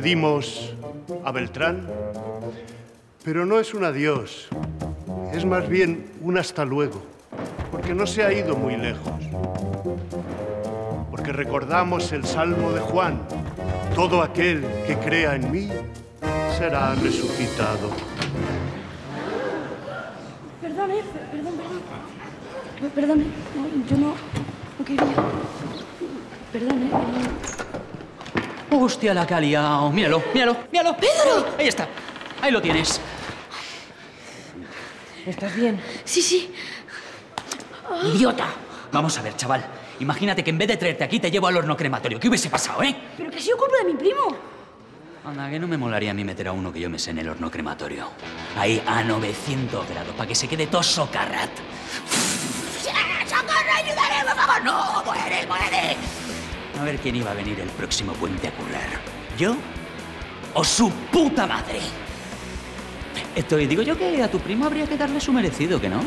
Pedimos a Beltrán, pero no es un adiós, es más bien un hasta luego, porque no se ha ido muy lejos. Porque recordamos el Salmo de Juan, todo aquel que crea en mí será resucitado. Perdón, perdón. Perdone, no, yo no, no quería. Perdón. Hostia, la que ha liado. Míralo, míralo, míralo. ¡Pedro! Ahí está. Ahí lo tienes. ¿Estás bien? Sí, sí. ¡Idiota! Vamos a ver, chaval. Imagínate que en vez de traerte aquí te llevo al horno crematorio. ¿Qué hubiese pasado, eh? Pero que ha sido culpa de mi primo. Anda, que no me molaría a mí meter a uno que yo me sé en el horno crematorio. Ahí a 900 grados, para que se quede todo socarrat. A ver quién iba a venir el próximo puente a currar. ¿Yo? ¿O su puta madre? Esto, y digo yo que a tu primo habría que darle su merecido, ¿que no?